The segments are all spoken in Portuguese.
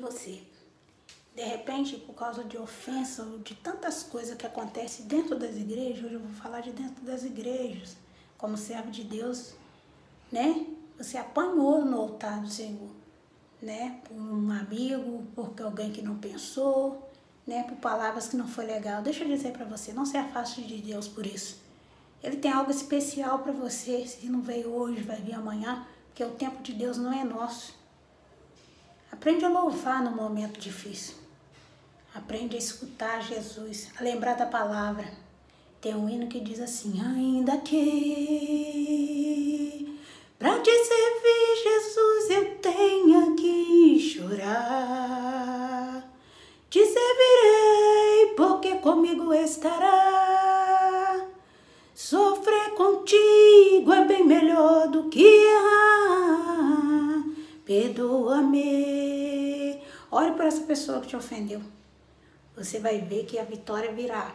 você. De repente, por causa de ofensa ou de tantas coisas que acontecem dentro das igrejas, hoje eu vou falar de dentro das igrejas, como servo de Deus, né? Você apanhou no altar do Senhor, né? Por um amigo, por alguém que não pensou, né? Por palavras que não foi legal. Deixa eu dizer para você, não se afaste de Deus por isso. Ele tem algo especial para você. Se não veio hoje, vai vir amanhã, porque o tempo de Deus não é nosso. Aprende a louvar no momento difícil. Aprende a escutar Jesus, a lembrar da palavra. Tem um hino que diz assim: Ainda que para te servir, Jesus, eu tenha que chorar. Te servirei, porque comigo estará. Sofrer contigo é bem melhor do que. Perdoa-me. Ore por essa pessoa que te ofendeu. Você vai ver que a vitória virá.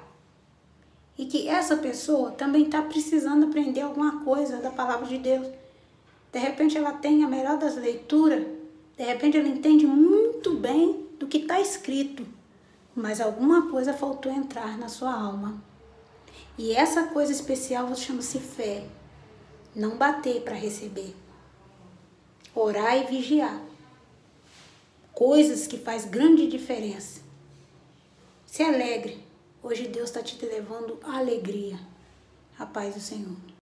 E que essa pessoa também está precisando aprender alguma coisa da palavra de Deus. De repente ela tem a melhor das leituras, de repente ela entende muito bem do que está escrito, mas alguma coisa faltou entrar na sua alma. E essa coisa especial chama-se fé. Não bater para receber. Orar e vigiar. Coisas que faz grande diferença. Se alegre. Hoje Deus está te levando a alegria. A paz do Senhor.